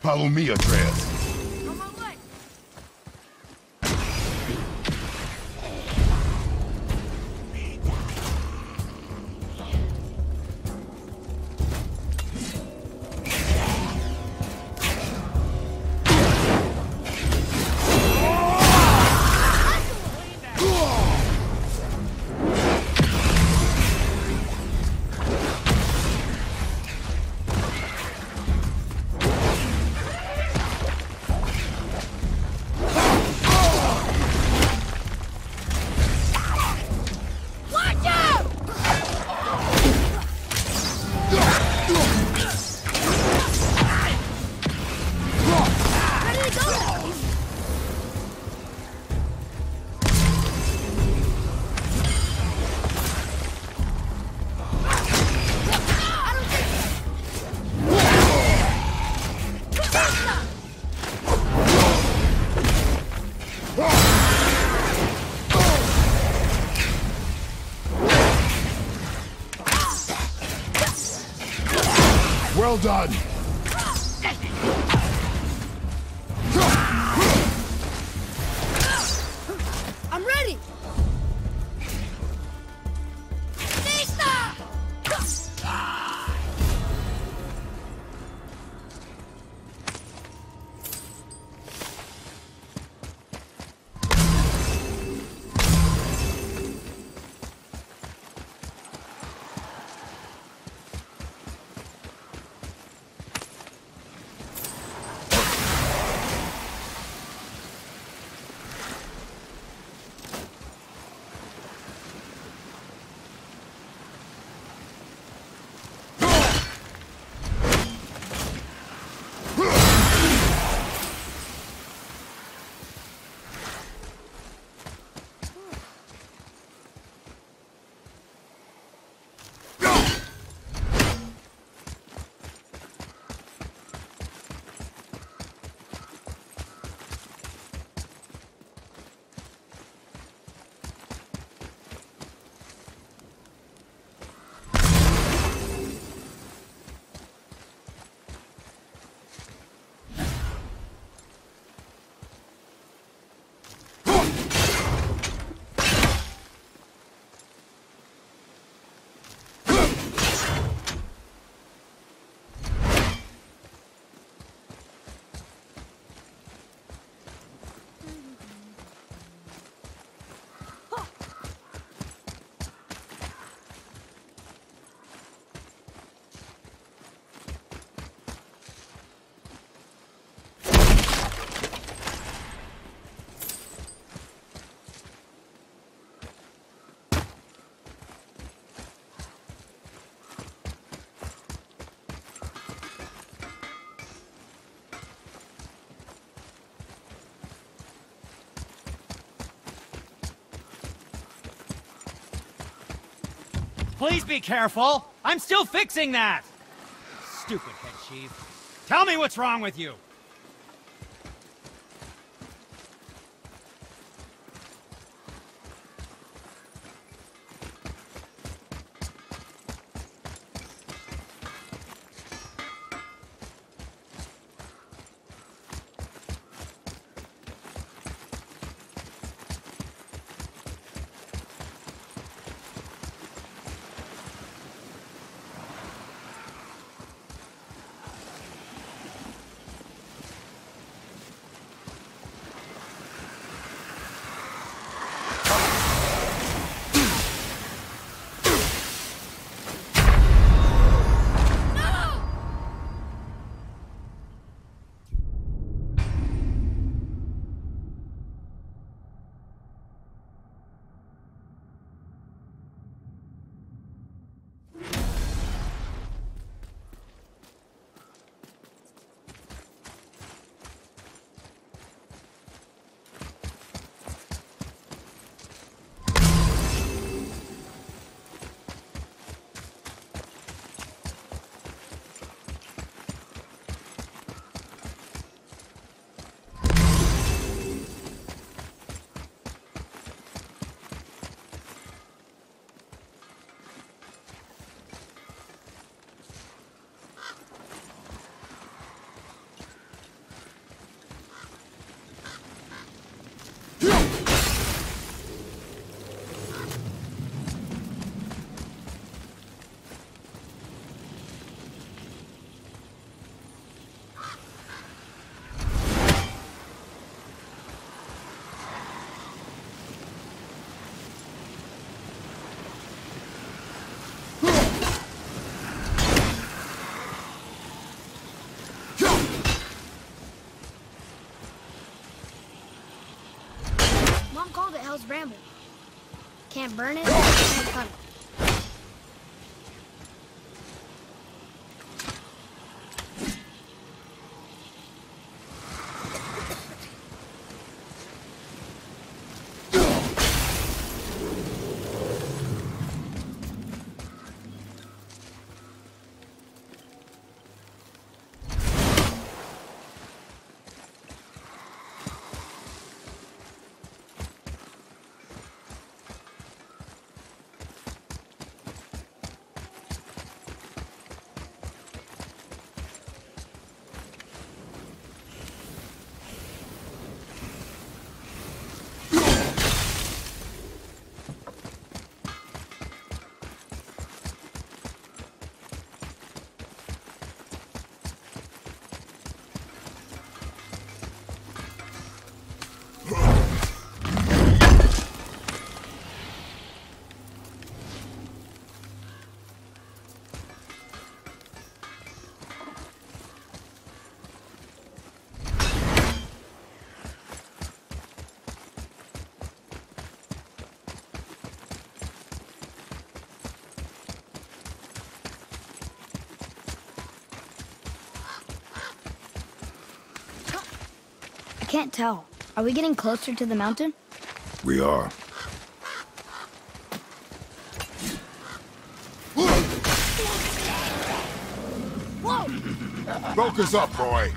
Follow me, Atreus. Well done. Please be careful. I'm still fixing that. Stupid head chief. Tell me what's wrong with you. Can't burn it, can't tell. Are we getting closer to the mountain? We are. Whoa! Focus up, boy.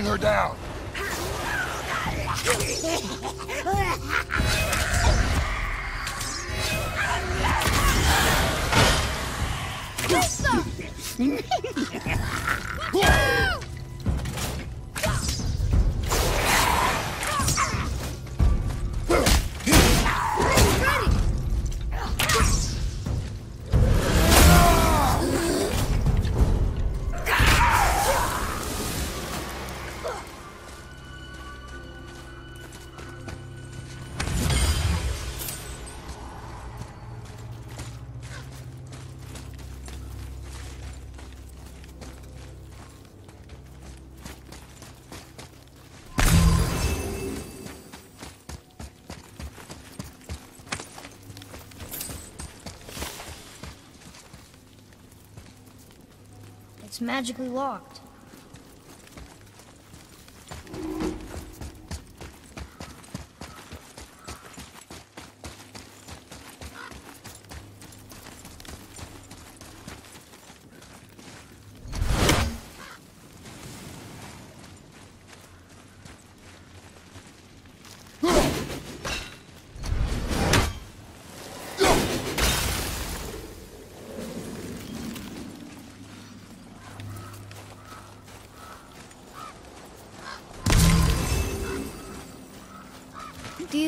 Bring her down. Magically locked.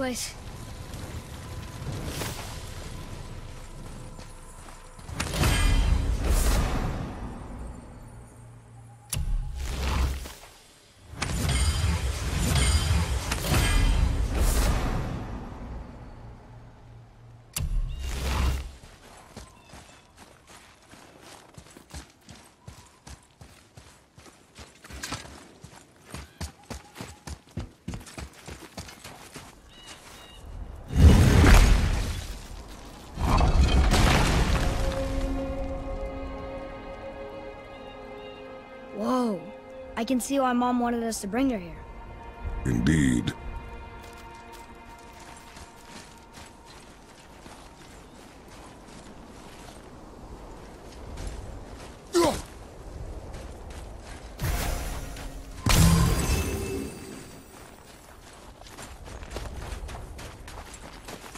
Place. I can see why Mom wanted us to bring her here. Indeed.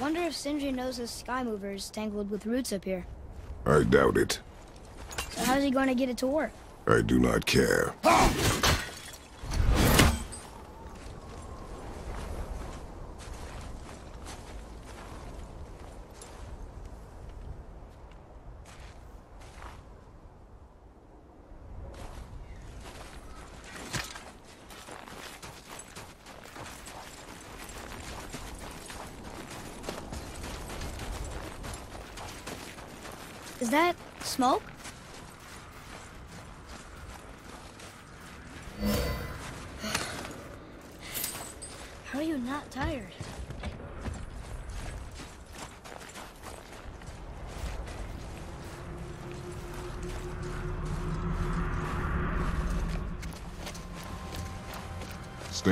Wonder if Sindri knows his sky mover is tangled with roots up here. I doubt it. So how's he going to get it to work? I do not care. Is that smoke? How are you not tired? Stay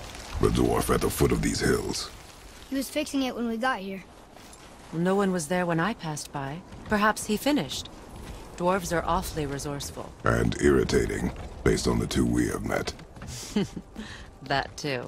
The dwarf at the foot of these hills. He was fixing it when we got here. No one was there when I passed by. Perhaps he finished. Dwarves are awfully resourceful. And irritating, based on the two we have met. That too.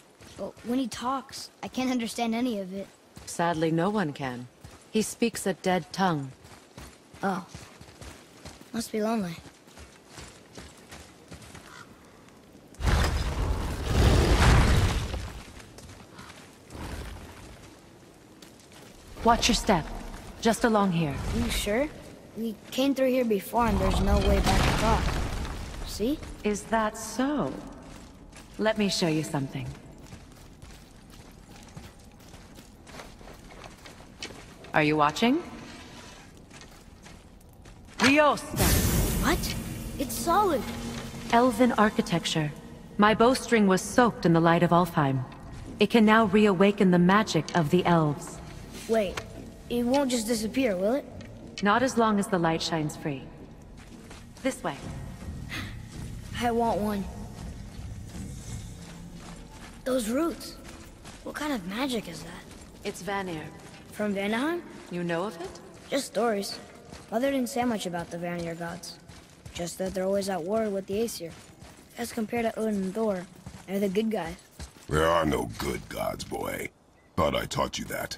But when he talks, I can't understand any of it. Sadly, no one can. He speaks a dead tongue. Oh. Must be lonely. Watch your step. Just along here. You sure? We came through here before and there's no way back across. See? Is that so? Let me show you something. Are you watching? Riosta! What? It's solid. Elven architecture. My bowstring was soaked in the light of Alfheim. It can now reawaken the magic of the elves. Wait, it won't just disappear, will it? Not as long as the light shines free. This way. I want one. Those roots. What kind of magic is that? It's Vanir. From Vanaheim? You know of it? Just stories. Mother didn't say much about the Vanir gods. Just that they're always at war with the Aesir. As compared to Odin and Thor, they're the good guys. There are no good gods, boy. Thought I taught you that.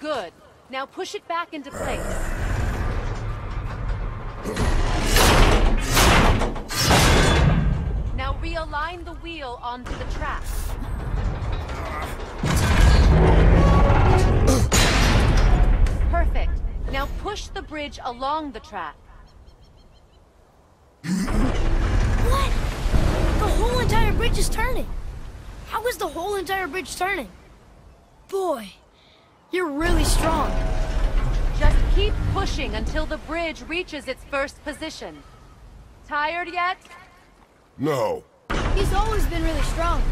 Good. Now push it back into place. Now realign the wheel onto the track. Perfect. Now push the bridge along the track. What? The whole entire bridge is turning. How is the whole entire bridge turning? Boy, you're really strong. Just keep pushing until the bridge reaches its first position. Tired yet? No. He's always been really strong.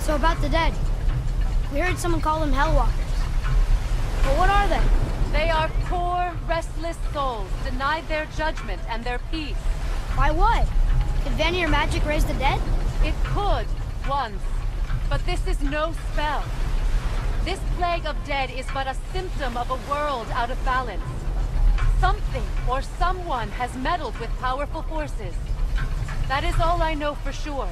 So about the dead. We heard someone call them Hellwalkers. But what are they? They are poor, restless souls, denied their judgment and their peace. Why what? Did Vanir magic raise the dead? It could, once. But this is no spell. This plague of dead is but a symptom of a world out of balance. Something or someone has meddled with powerful forces. That is all I know for sure.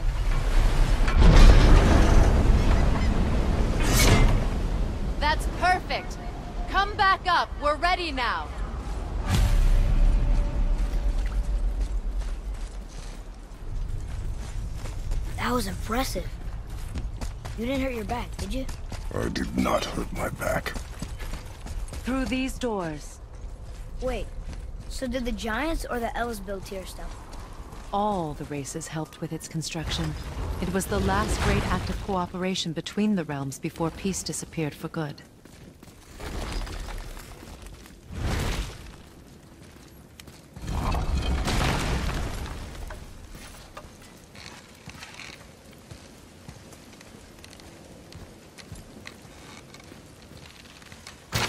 That's perfect. Come back up. We're ready now. That was impressive. You didn't hurt your back, did you? I did not hurt my back. Through these doors. Wait, So did the Giants or the Elves build Tearstone? All the races helped with its construction. It was the last great act of cooperation between the realms before peace disappeared for good.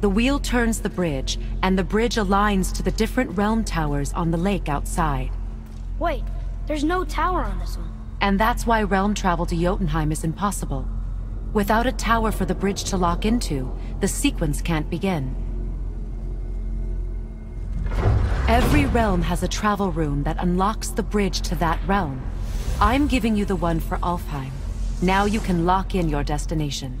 the wheel turns the bridge, and the bridge aligns to the different realm towers on the lake outside. Wait, there's no tower on this one. And that's why realm travel to Jotunheim is impossible. Without a tower for the bridge to lock into, the sequence can't begin. Every realm has a travel room that unlocks the bridge to that realm. I'm giving you the one for Alfheim. Now you can lock in your destination.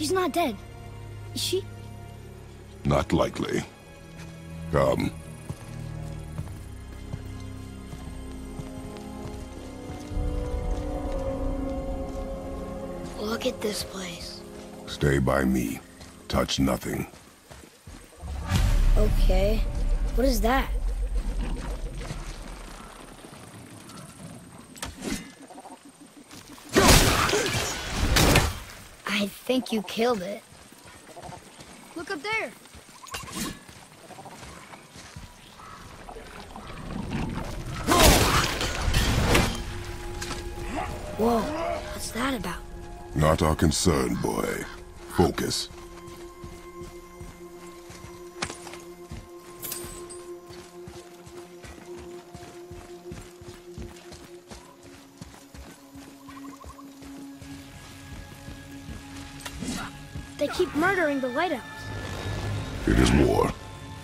She's not dead. Is she? Not likely. Come. Look at this place. Stay by me. Touch nothing. Okay. What is that? I think you killed it. Look up there. Whoa, what's that about? Not our concern, boy. Focus. They keep murdering the lighthouse. It is war.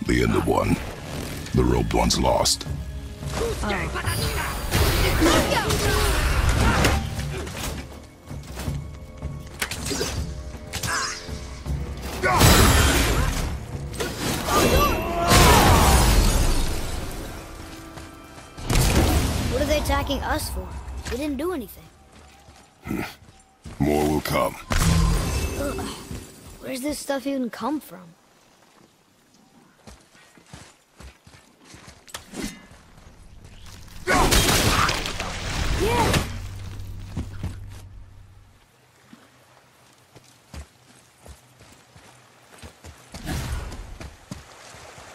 The end of one. The robed one's lost. What are they attacking us for? We didn't do anything. More will come. Where's this stuff even come from? Yeah.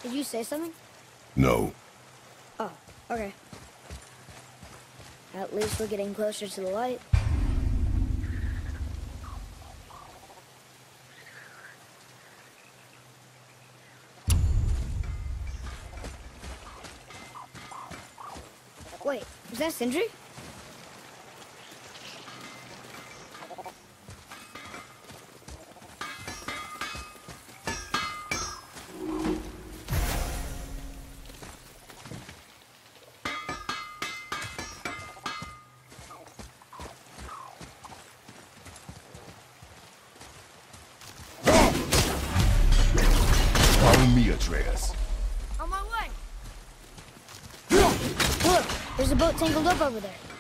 Did you say something? No. Oh, okay. At least we're getting closer to the light. That Sindri? A boat tangled up over there.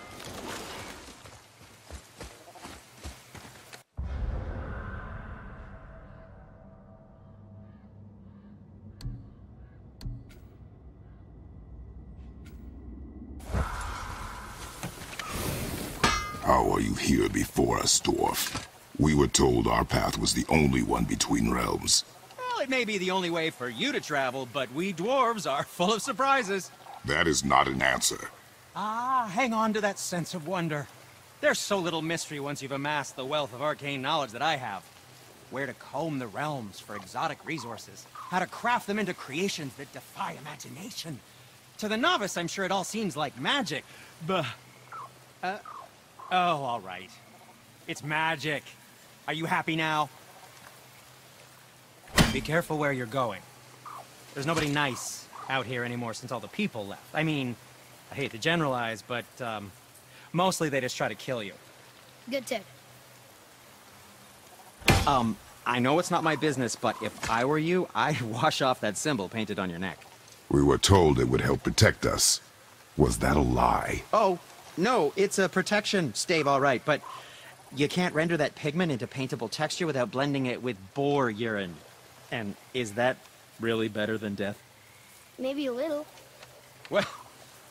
you here before us, Dwarf? We were told our path was the only one between realms. Well, it may be the only way for you to travel, but we dwarves are full of surprises. That is not an answer. Ah, hang on to that sense of wonder. There's so little mystery once you've amassed the wealth of arcane knowledge that I have. Where to comb the realms for exotic resources, how to craft them into creations that defy imagination. To the novice, I'm sure it all seems like magic, but... Uh, oh, all right. It's magic. Are you happy now? Be careful where you're going. There's nobody nice out here anymore since all the people left. I mean, I hate to generalize, but, um, mostly they just try to kill you. Good tip. Um, I know it's not my business, but if I were you, I'd wash off that symbol painted on your neck. We were told it would help protect us. Was that a lie? Oh, no, it's a protection stave, all right, but you can't render that pigment into paintable texture without blending it with boar urine. And is that really better than death? Maybe a little. Well,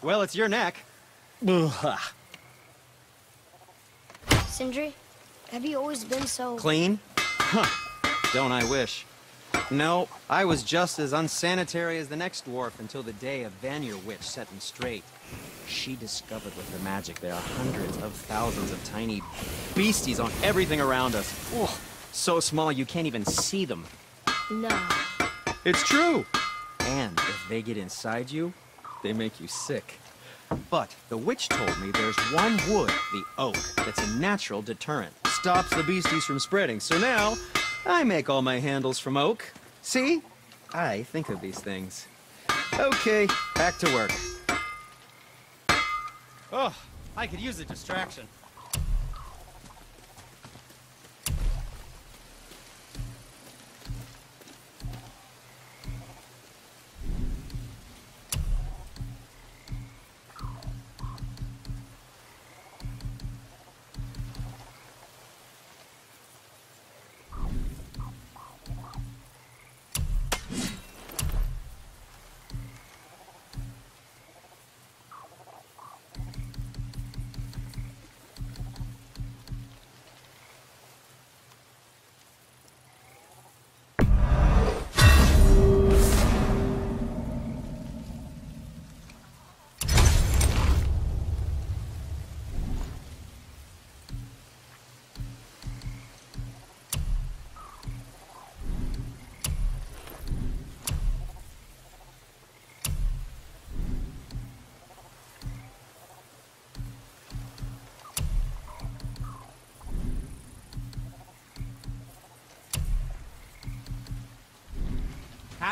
well, it's your neck. Sindri, have you always been so... Clean? Huh. Don't I wish. No, I was just as unsanitary as the next dwarf until the day a Vanir witch set me straight. She discovered with her magic there are hundreds of thousands of tiny beasties on everything around us. Oh, so small you can't even see them. No. It's true! And if they get inside you, they make you sick. But the witch told me there's one wood, the oak, that's a natural deterrent. Stops the beasties from spreading. So now, I make all my handles from oak. See? I think of these things. Okay, back to work. Oh, I could use a distraction.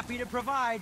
Happy to provide.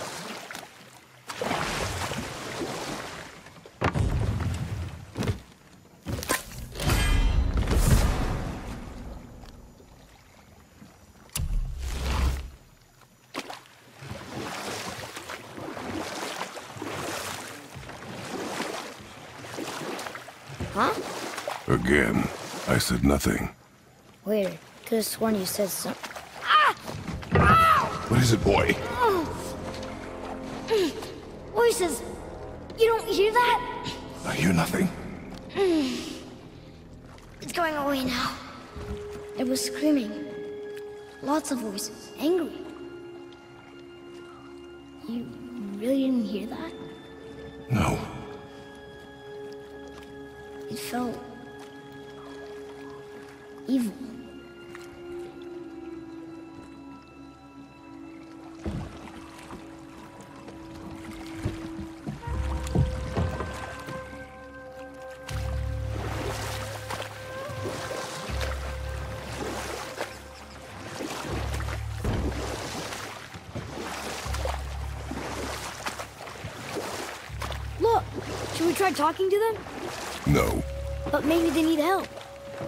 Said nothing. Weird. Could have sworn you said something. Ah! What is it, boy? Voices! You don't hear that? I hear nothing. It's going away now. It was screaming. Lots of voices. Angry. Talking to them? No. But maybe they need help.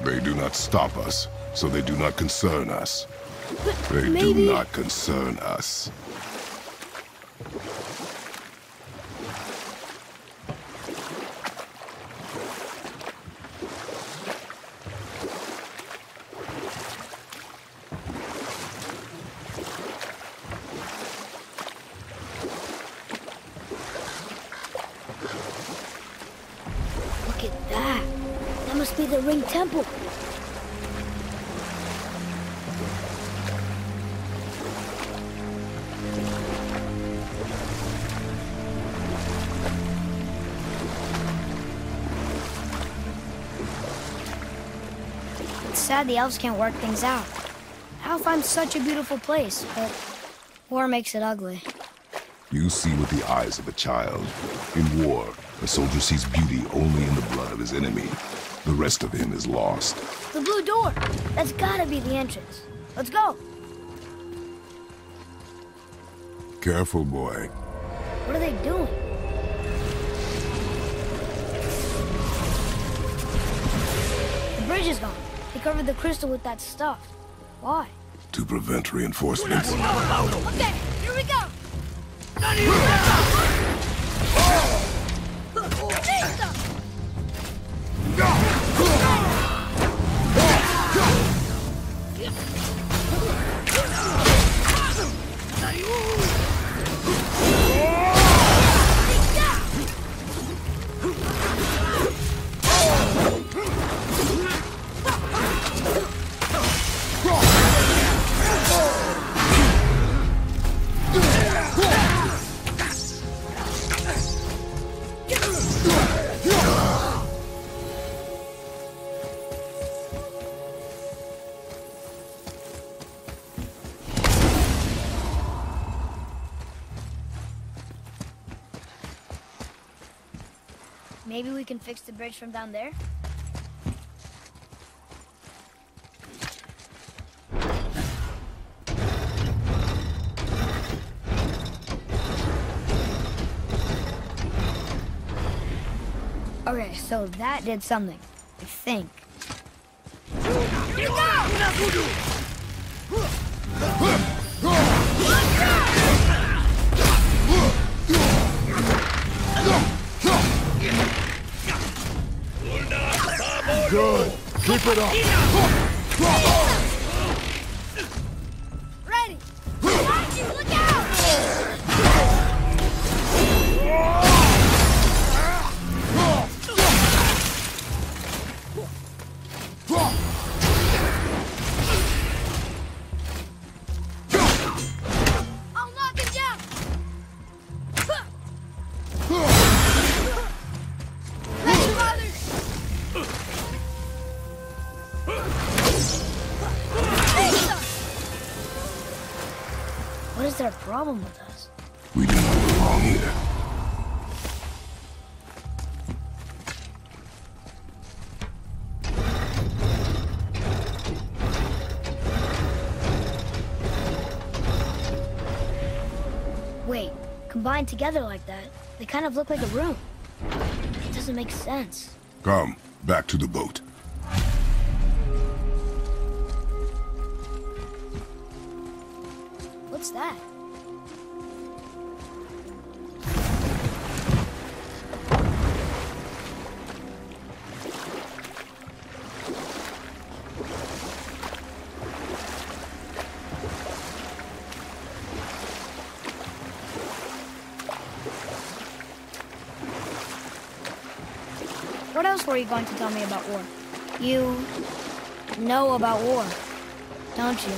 They do not stop us, so they do not concern us. But They maybe... do not concern us. At that. Must be the Ring Temple. It's sad the elves can't work things out. Alfheim's such a beautiful place, but war makes it ugly. You see with the eyes of a child. In war, a soldier sees beauty only in the blood of his enemy. The rest of him is lost. The blue door! That's gotta be the entrance. Let's go! Careful, boy. What are they doing? The bridge is gone. They covered the crystal with that stuff. Why? To prevent reinforcements. Okay, here we go! we can fix the bridge from down there? Okay, so that did something. I think. Keep it up. Combined together like that, they kind of look like a room. It doesn't make sense. Come, back to the boat. What's that? Were you going to tell me about war? You know about war, don't you?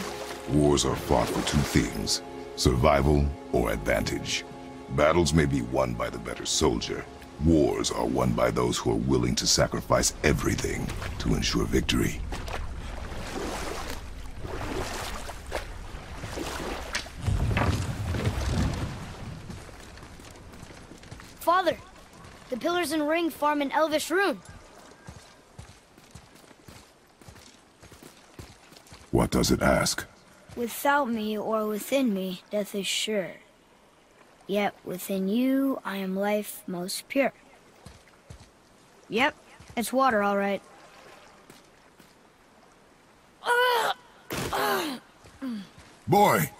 Wars are fought for two things, survival or advantage. Battles may be won by the better soldier. Wars are won by those who are willing to sacrifice everything to ensure victory. Father, the pillars and ring form an elvish rune. What does it ask? Without me or within me, death is sure. Yet within you, I am life most pure. Yep, it's water, all right. Boy!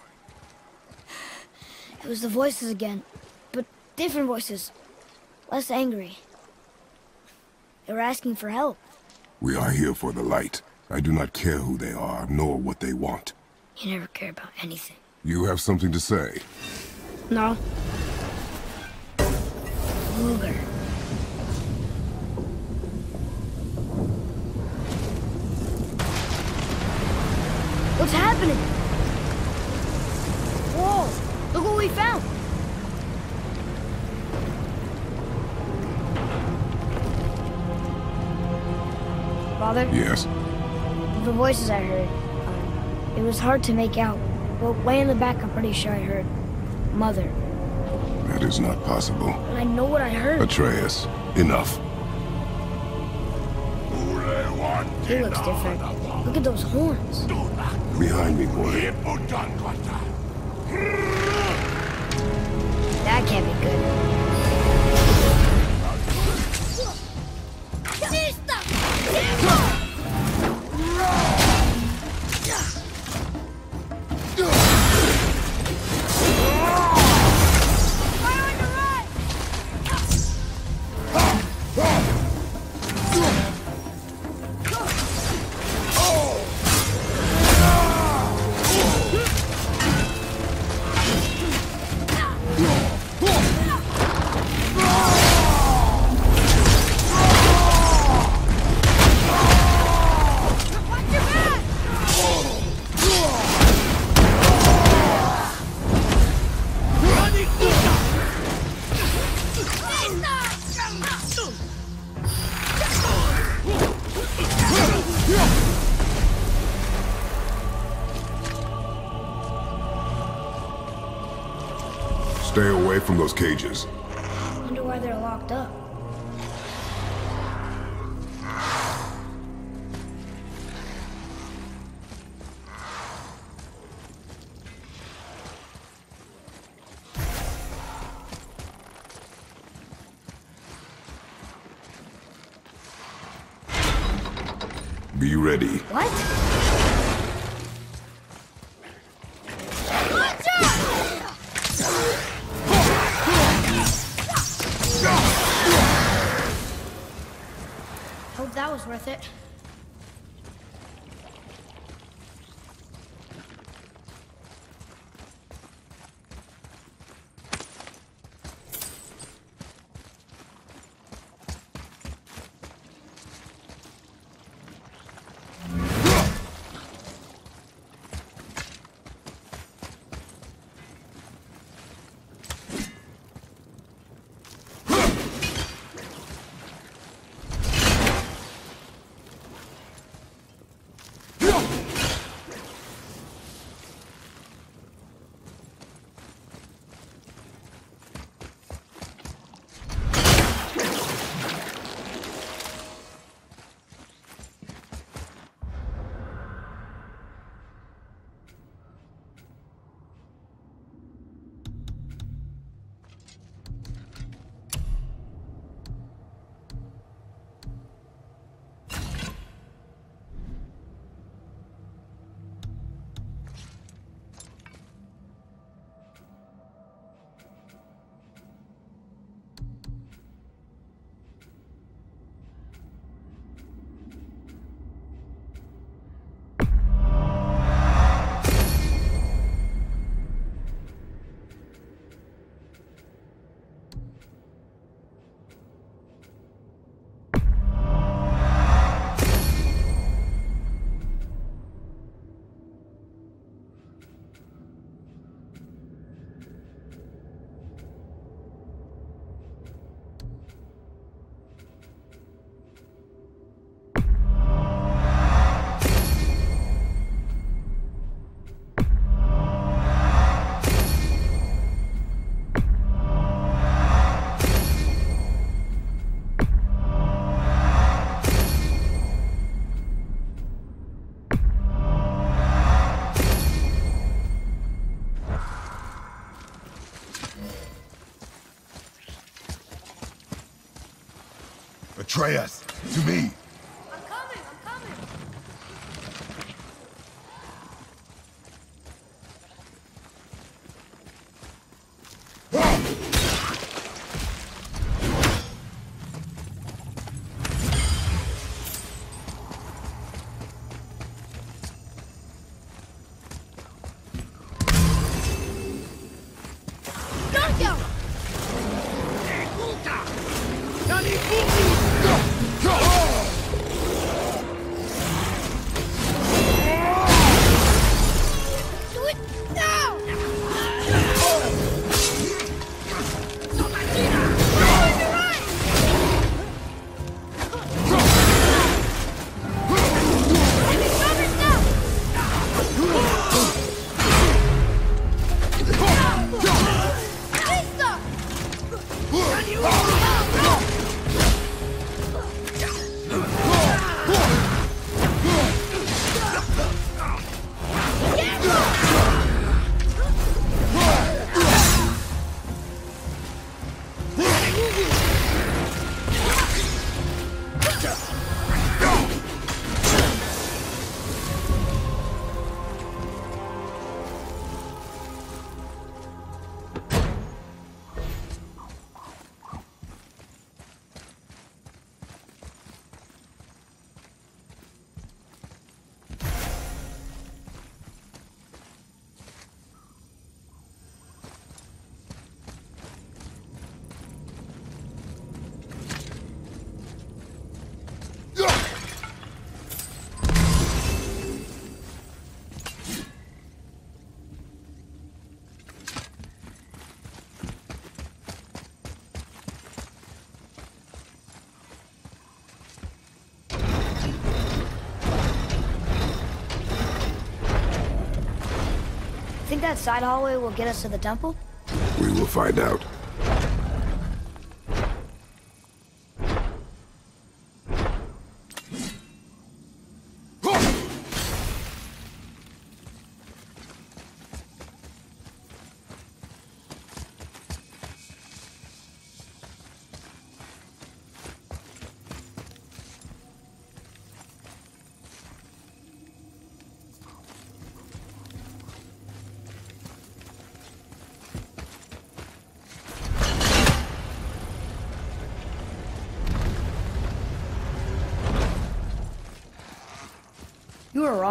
It was the voices again, but different voices. Less angry. They were asking for help. We are here for the light. I do not care who they are, nor what they want. You never care about anything. You have something to say? No. Luger. What's happening? Whoa! Look what we found! Father, Yes. The voices I heard, um, it was hard to make out. But way in the back, I'm pretty sure I heard Mother. That is not possible. And I know what I heard. Atreus, enough. He looks different. Look at those horns. Behind me, boy. That can't be good. Stay away from those cages. I wonder why they're locked up. Betray us. To me. I'm coming, I'm coming. Django! Do Think that side hallway will get us to the temple? We will find out.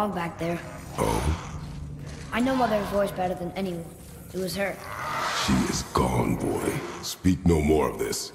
Wrong back there. Oh, I know Mother's voice better than anyone. It was her. she is gone, boy. Speak no more of this.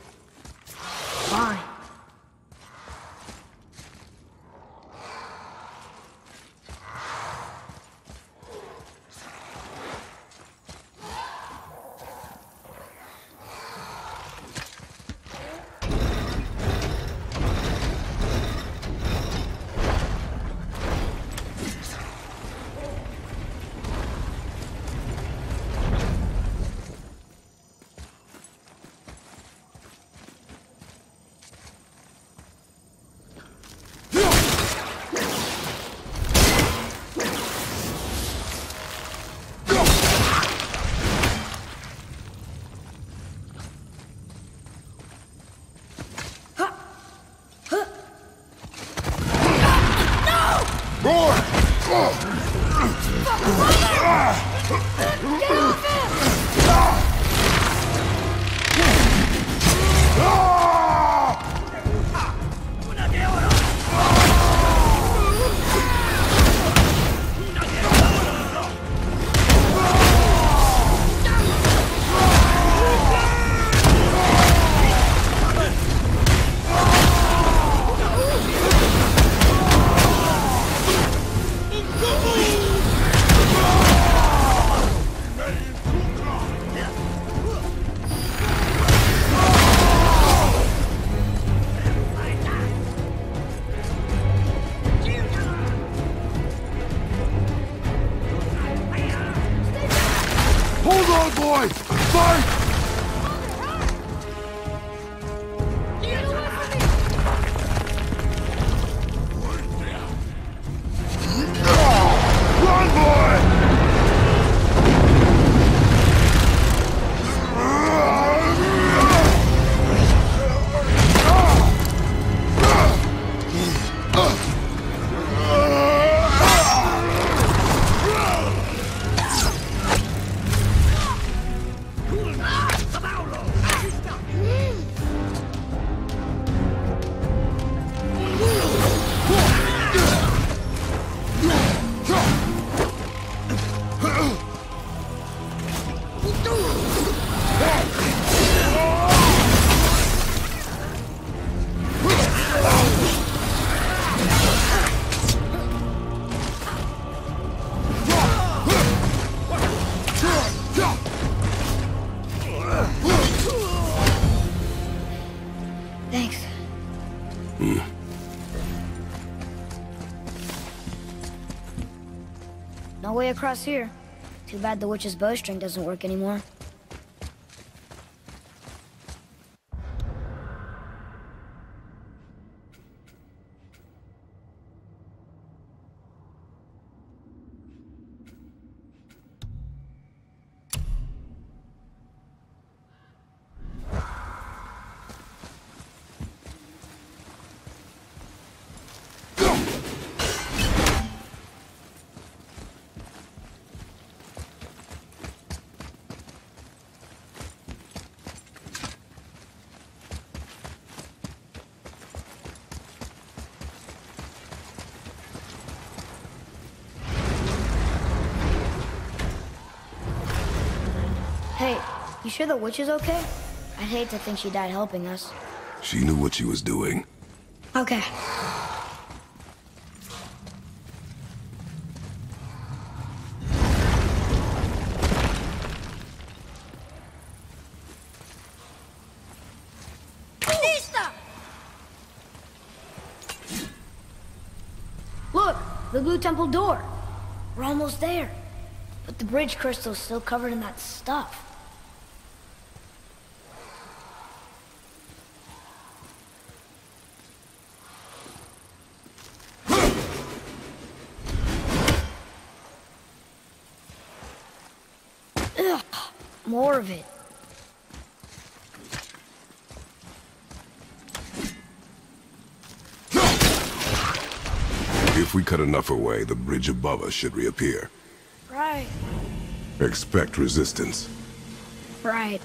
Way across here. Too bad the witch's bowstring doesn't work anymore. Hey, you sure the witch is okay? I'd hate to think she died helping us. She knew what she was doing. Okay. Look, the blue temple door. We're almost there. But the bridge crystal's still covered in that stuff. Ugh, more of it. If we cut enough away, the bridge above us should reappear. Right. Expect resistance. Right.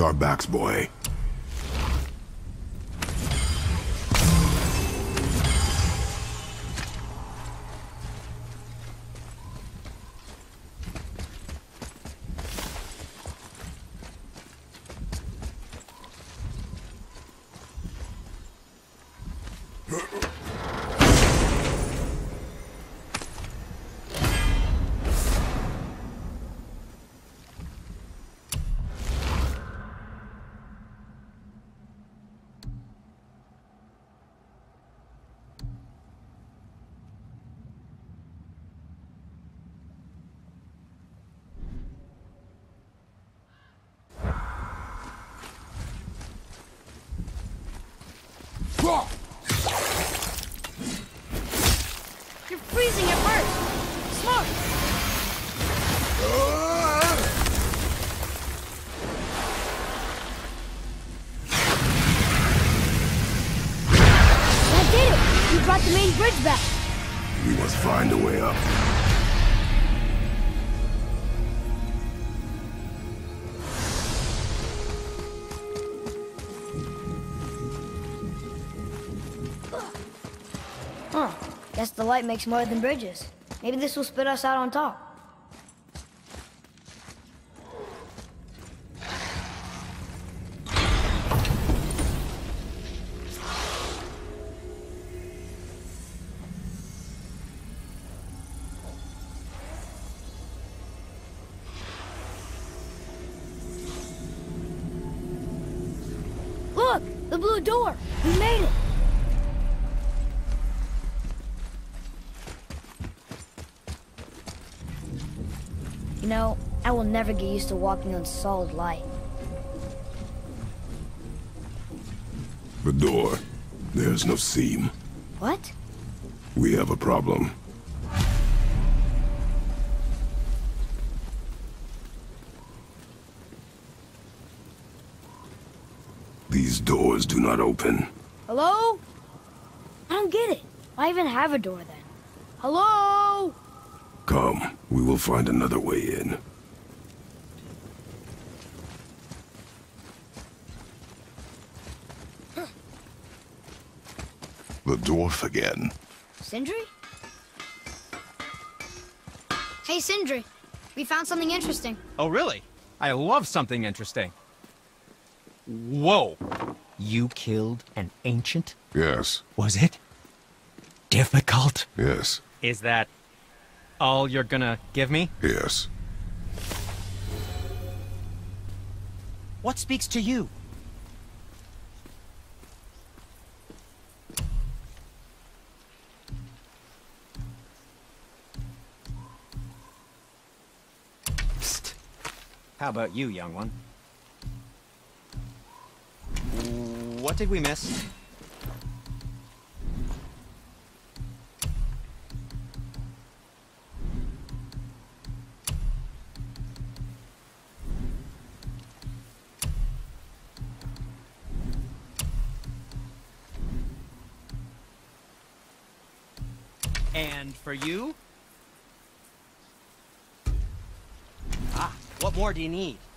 Our backs, boy. Light makes more than bridges. Maybe this will spit us out on top. Never get used to walking on solid light. The door. There's no seam. What? We have a problem. These doors do not open. Hello? I don't get it. Why even have a door then? Hello? Come, we will find another way in. Dwarf again. Sindri? Hey, Sindri. We found something interesting. Oh, really? I love something interesting. Whoa. You killed an ancient? Yes, Was it difficult? yes, Is that all you're gonna give me? yes. What speaks to you? How about you, young one? What did we miss? More do you need?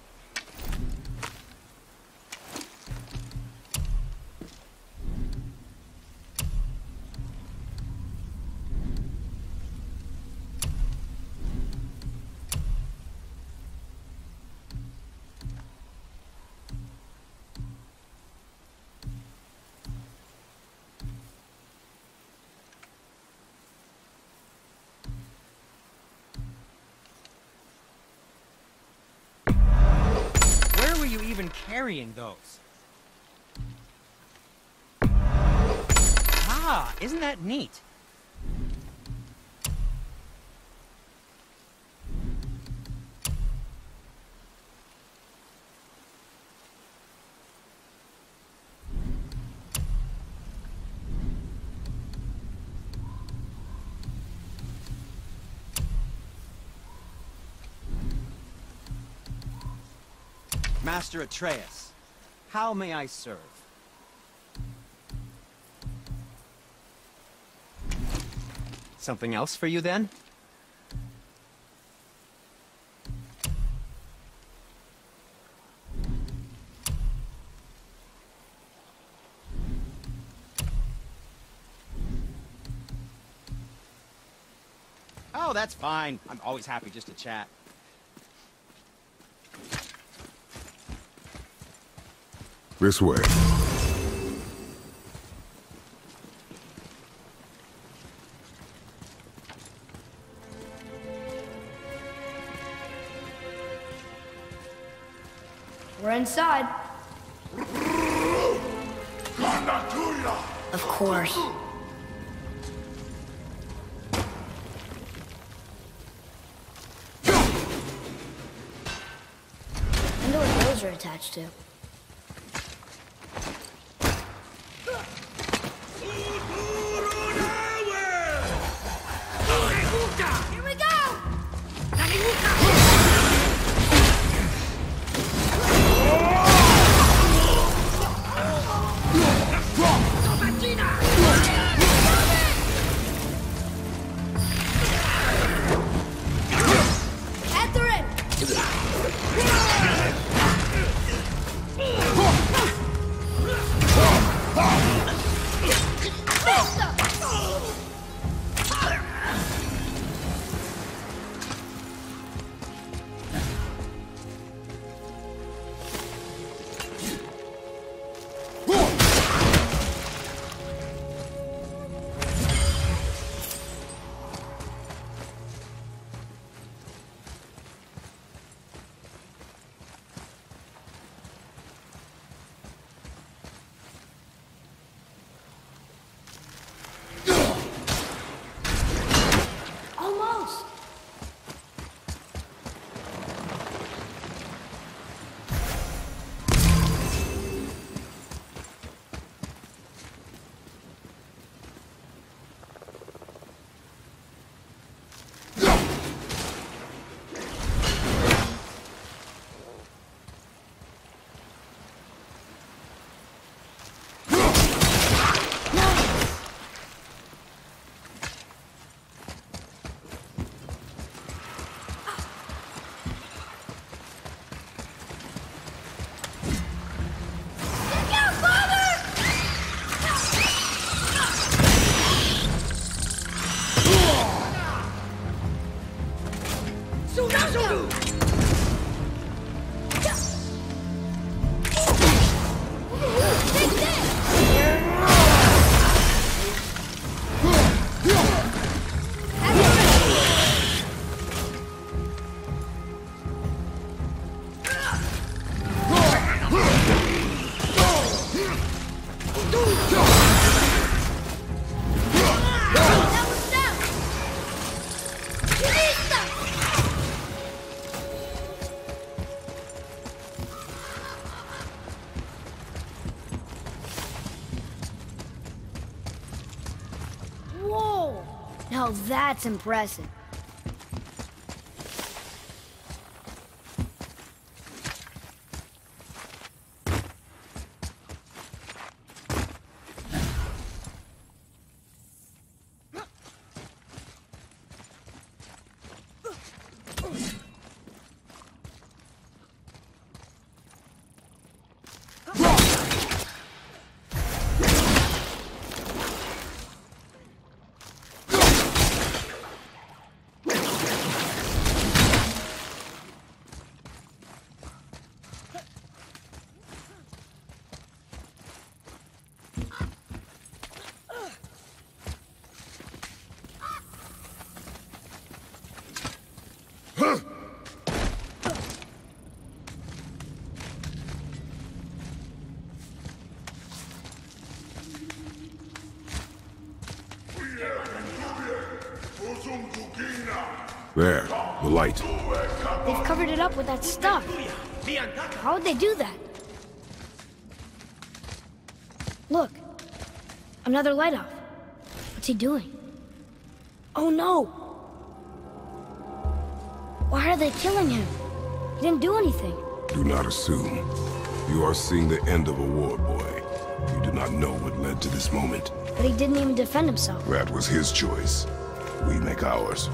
Carrying those? Ah, isn't that neat? Master Atreus, how may I serve? Something else for you then? Oh, that's fine. I'm always happy just to chat. This way. We're inside. Of course. I wonder what those are attached to. That's impressive. There, the light. They've covered it up with that stuff. How would they do that? Look. Another light off. What's he doing? Oh no! Why are they killing him? He didn't do anything. Do not assume. You are seeing the end of a war, boy. You do not know what led to this moment. But he didn't even defend himself. That was his choice. We make ours.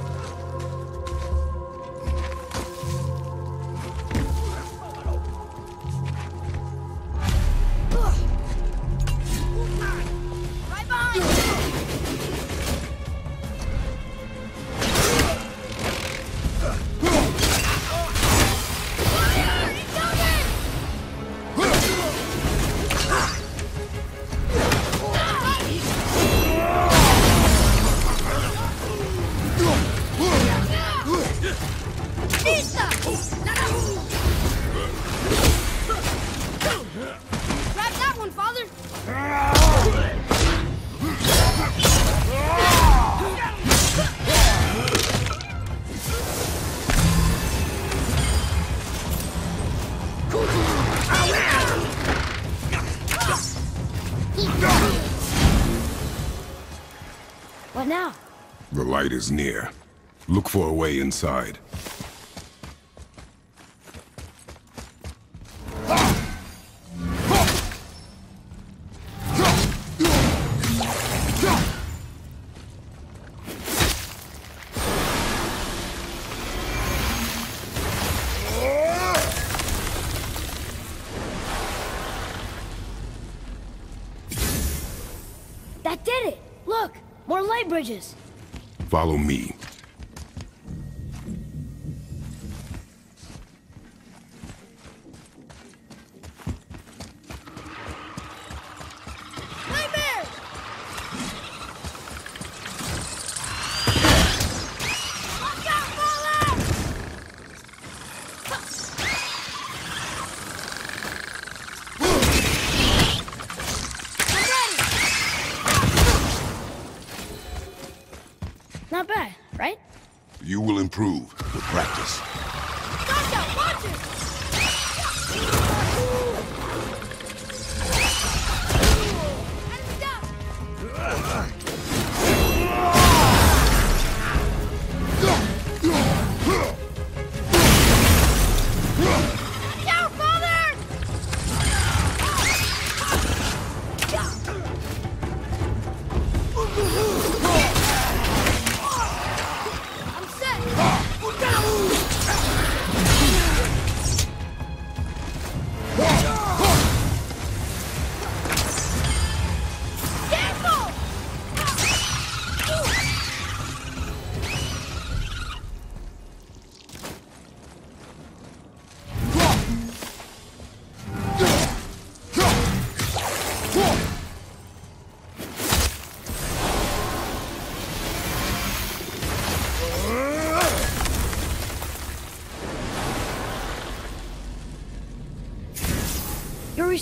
is near. Look for a way inside. follow me.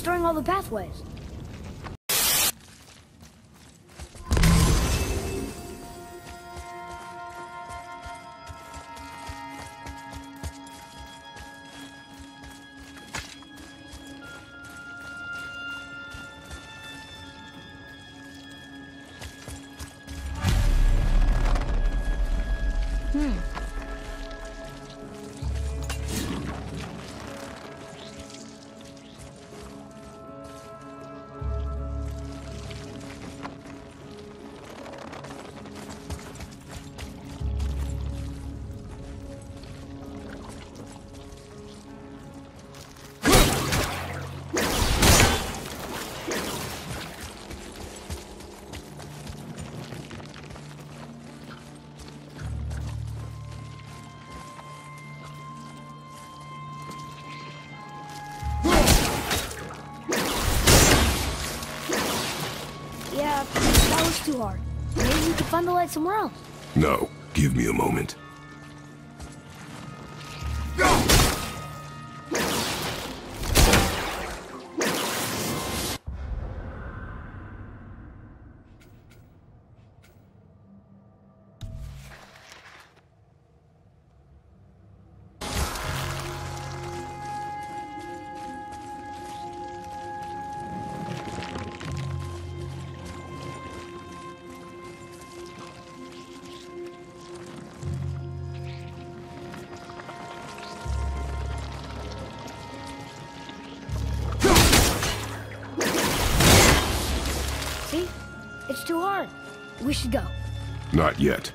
destroying all the pathways. could find the light somewhere else. No. Give me a moment. yet.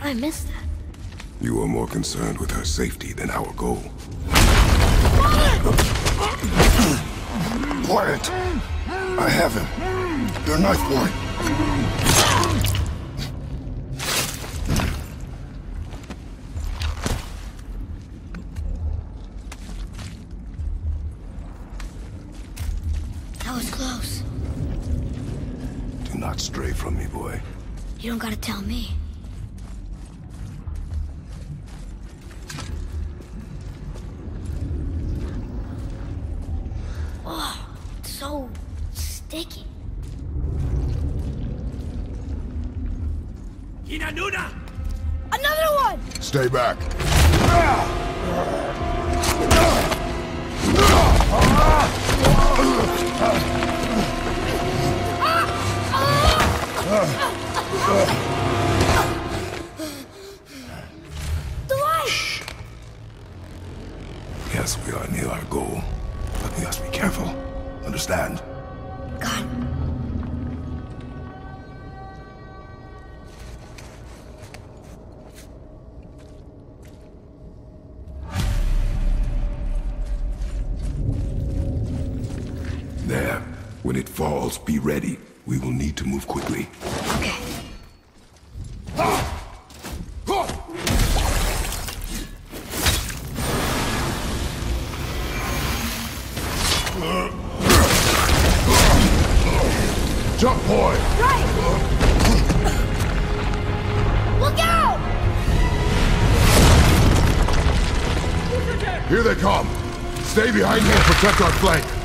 how'd I miss that? You are more concerned with her safety than our goal. Quiet! I have him. Your knife boy. That was close. Do not stray from me, boy. You don't gotta tell me. Protect our flank.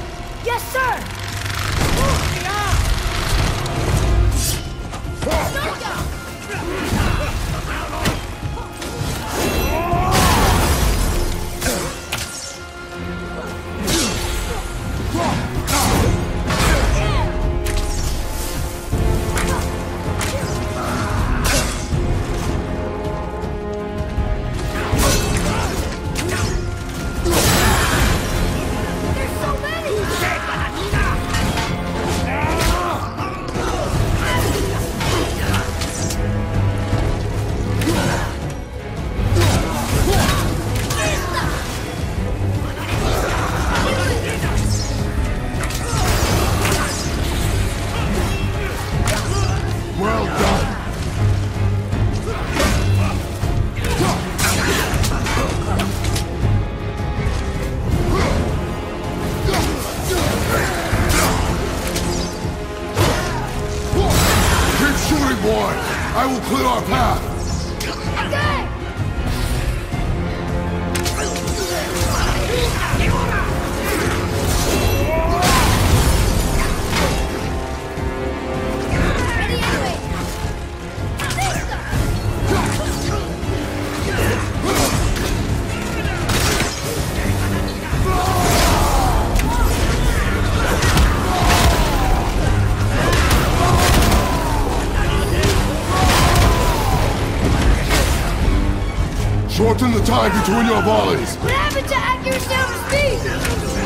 Time between your volleys. What happened to accuracy over speed?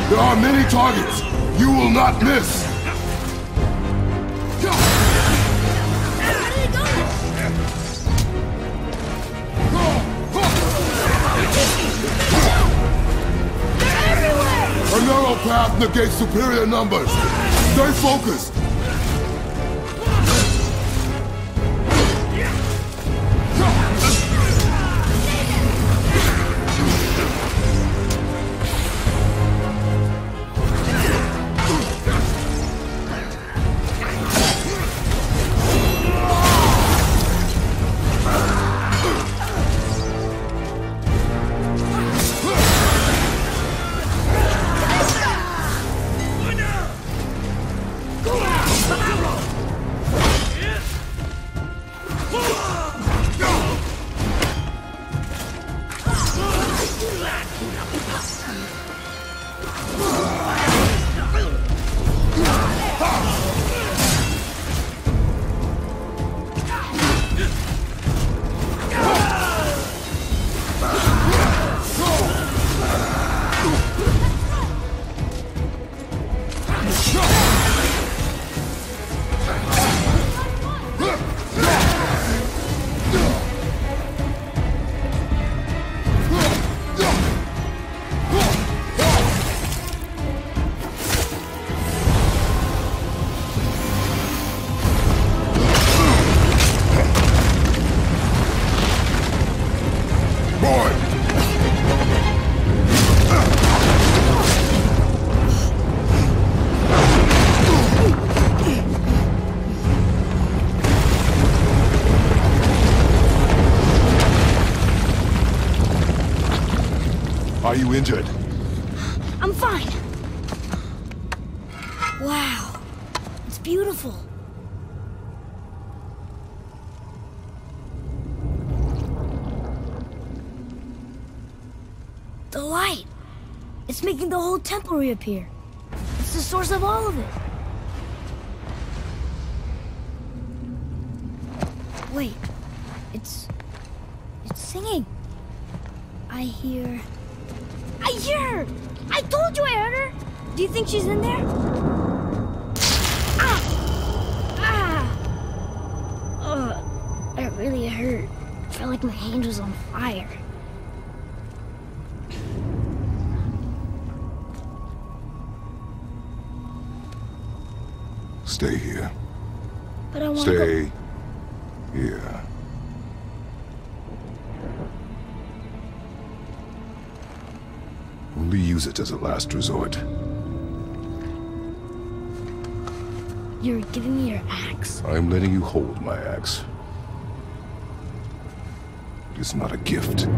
There are many targets. You will not miss. How did it go? They're everywhere! A narrow path negates superior numbers. Stay focused. You injured? I'm fine. Wow. It's beautiful. The light. It's making the whole temple reappear. It's the source of all of it. Wait. It's... It's singing. I hear... I hear her! I told you I heard her! Do you think she's in there? Ah! Ah! Ugh, that really hurt. I felt like my hand was on fire. Stay here. But I want to go... Stay here. Use it as a last resort. You're giving me your axe? I'm letting you hold my axe. It is not a gift.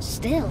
Still.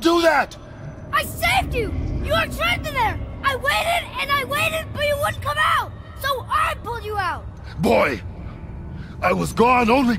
Do that? I saved you! You were trapped in there! I waited and I waited, but you wouldn't come out! So I pulled you out! Boy! I was gone only...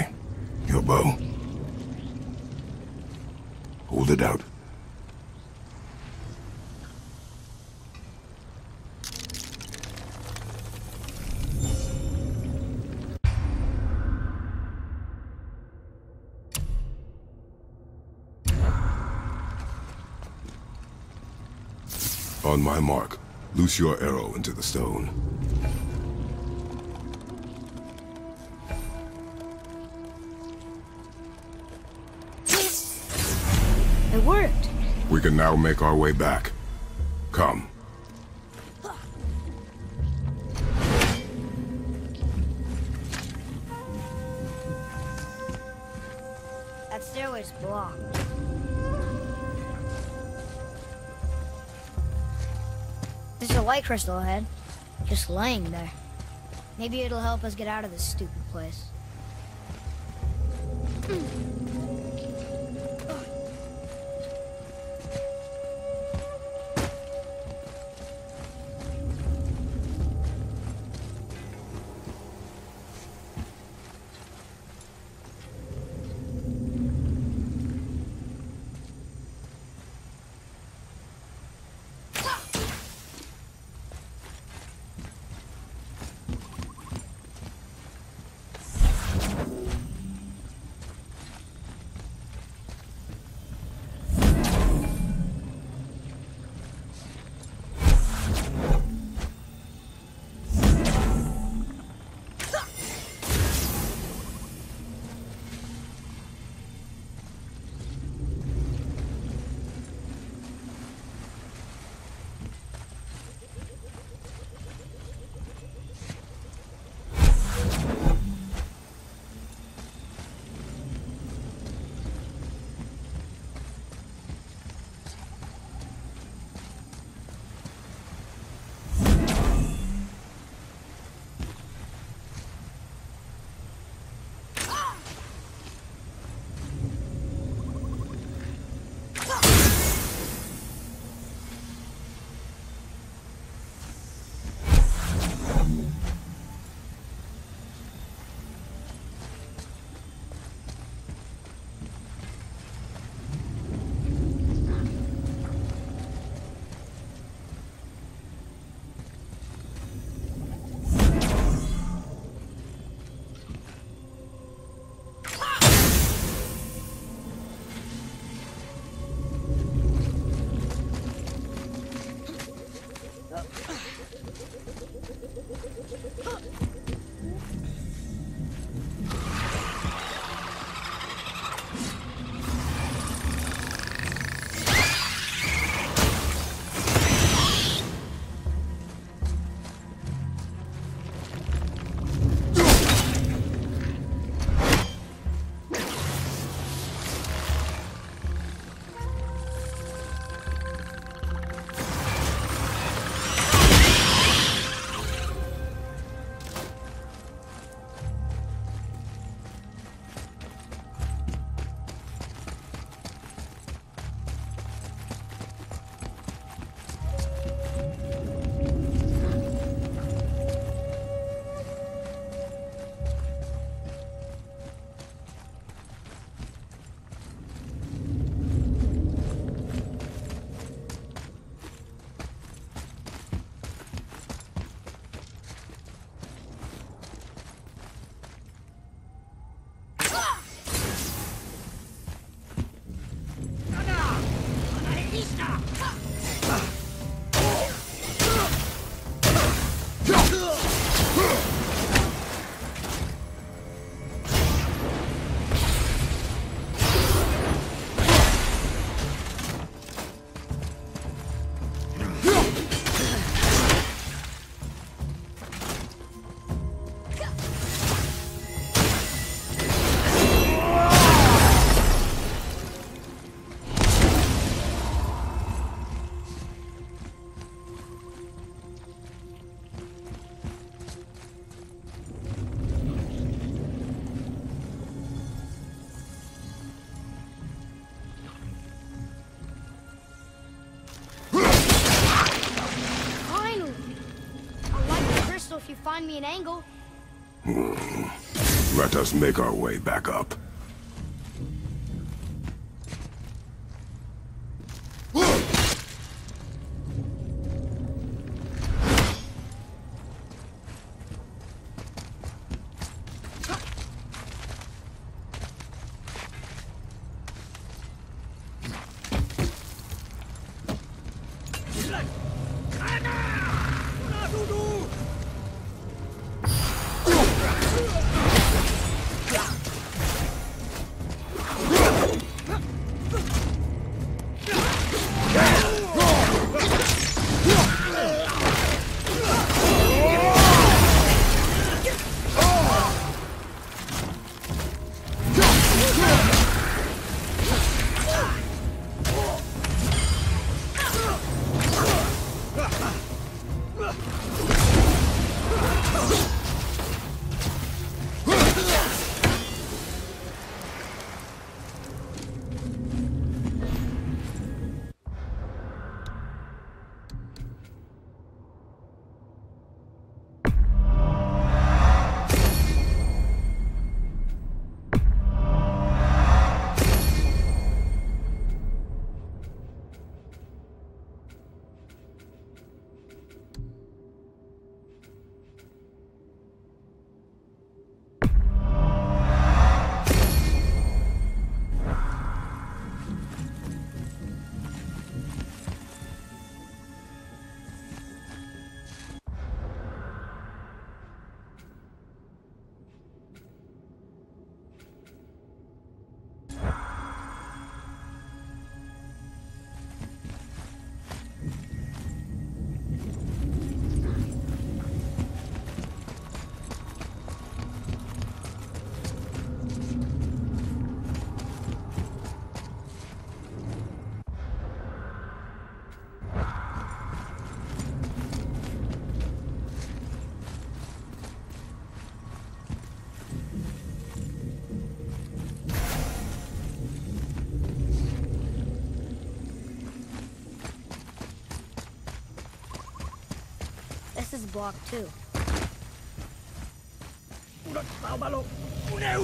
On my mark, loose your arrow into the stone. It worked. We can now make our way back. Come. Crystal head, just laying there. Maybe it'll help us get out of this stupid place. Find me an angle. Let us make our way back up. This is block two. Where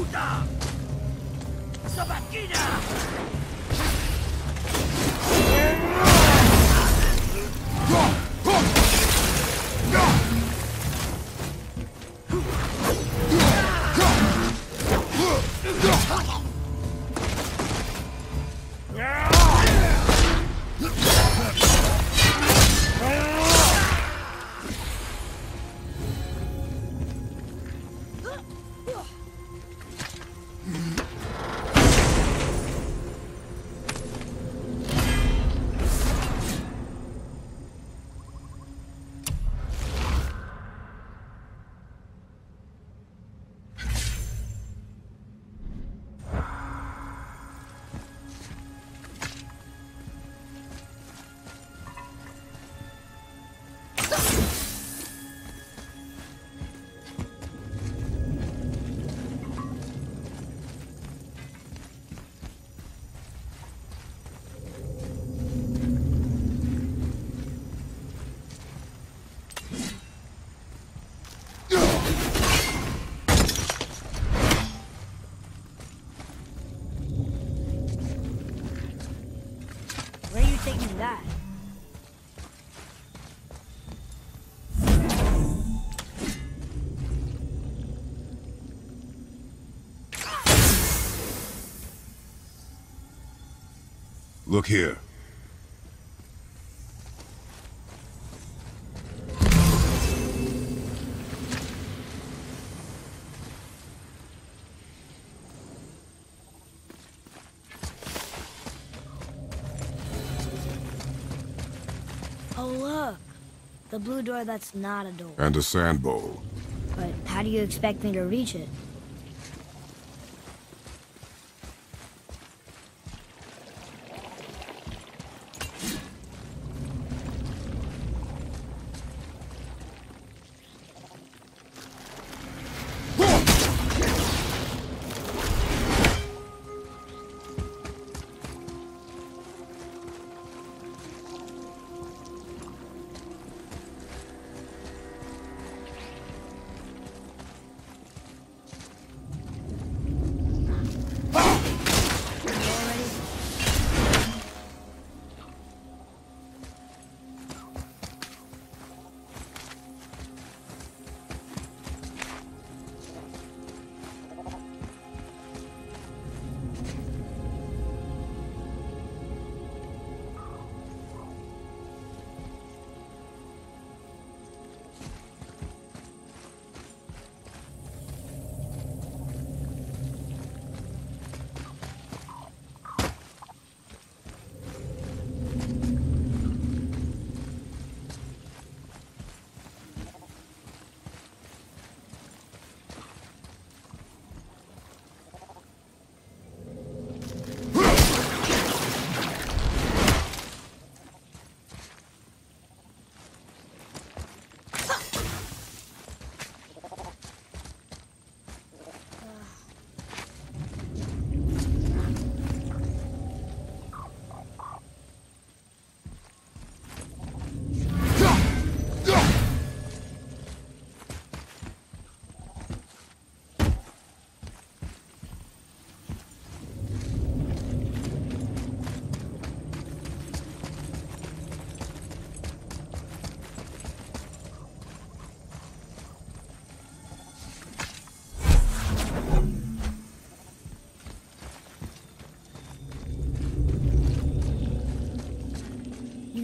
Look here. Oh, look. The blue door that's not a door. And a sand bowl. But how do you expect me to reach it?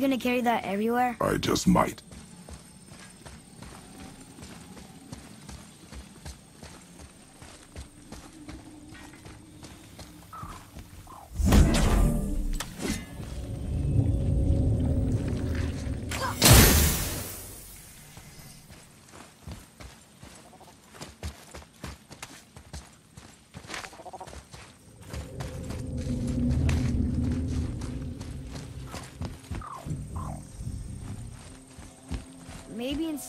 Gonna carry that everywhere? I just might.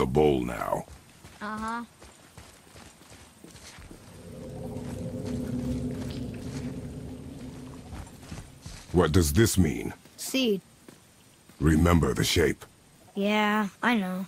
The bowl now. Uh-huh. What does this mean? Seed. Remember the shape. Yeah, I know.